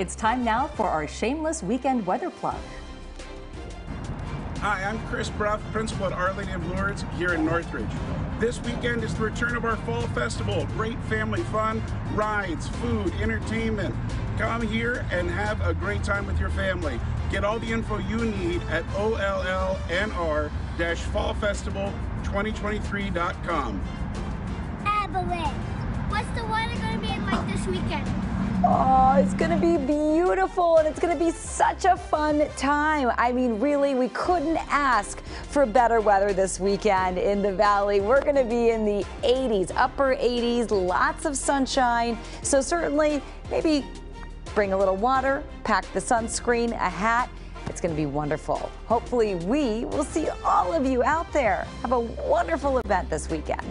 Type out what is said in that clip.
It's time now for our shameless weekend weather plug. Hi, I'm Chris Bruff, principal at Our Lady of Lourdes here in Northridge. This weekend is the return of our fall festival. Great family fun, rides, food, entertainment. Come here and have a great time with your family. Get all the info you need at ollnr-fallfestival2023.com. Avalanche. What's the weather going to be like this weekend? Oh, It's going to be beautiful and it's going to be such a fun time. I mean, really, we couldn't ask for better weather this weekend in the valley. We're going to be in the 80s, upper 80s, lots of sunshine. So, certainly, maybe bring a little water, pack the sunscreen, a hat. It's going to be wonderful. Hopefully, we will see all of you out there. Have a wonderful event this weekend.